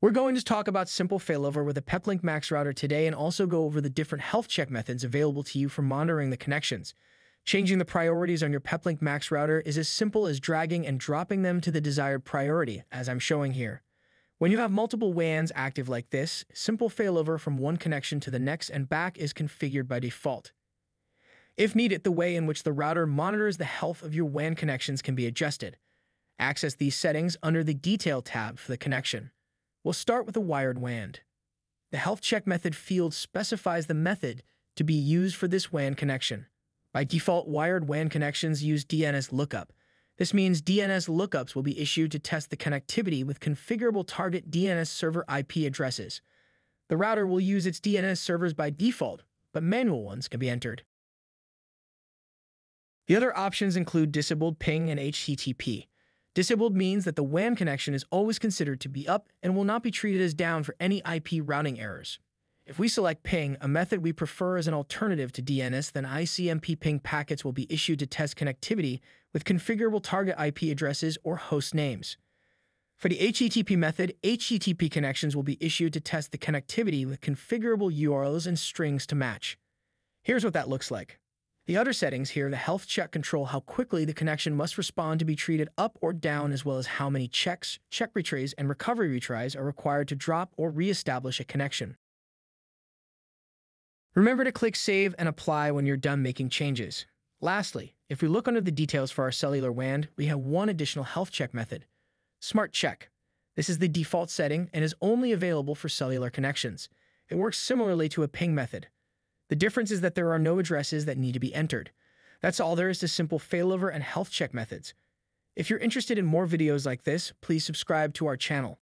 We're going to talk about simple failover with a Peplink Max router today and also go over the different health check methods available to you for monitoring the connections. Changing the priorities on your Peplink Max router is as simple as dragging and dropping them to the desired priority, as I'm showing here. When you have multiple WANs active like this, simple failover from one connection to the next and back is configured by default. If needed, the way in which the router monitors the health of your WAN connections can be adjusted. Access these settings under the Detail tab for the connection. We'll start with a wired WAN. The health check method field specifies the method to be used for this WAN connection. By default, wired WAN connections use DNS lookup. This means DNS lookups will be issued to test the connectivity with configurable target DNS server IP addresses. The router will use its DNS servers by default, but manual ones can be entered. The other options include disabled ping and HTTP. Disabled means that the WAN connection is always considered to be up and will not be treated as down for any IP routing errors. If we select ping, a method we prefer as an alternative to DNS, then ICMP ping packets will be issued to test connectivity with configurable target IP addresses or host names. For the HTTP method, HTTP connections will be issued to test the connectivity with configurable URLs and strings to match. Here's what that looks like. The other settings here, the health check control how quickly the connection must respond to be treated up or down, as well as how many checks, check retries, and recovery retries are required to drop or reestablish a connection. Remember to click Save and Apply when you're done making changes. Lastly, if we look under the details for our cellular WAN, we have one additional health check method, Smart Check. This is the default setting and is only available for cellular connections. It works similarly to a ping method. The difference is that there are no addresses that need to be entered. That's all there is to simple failover and health check methods. If you're interested in more videos like this, please subscribe to our channel.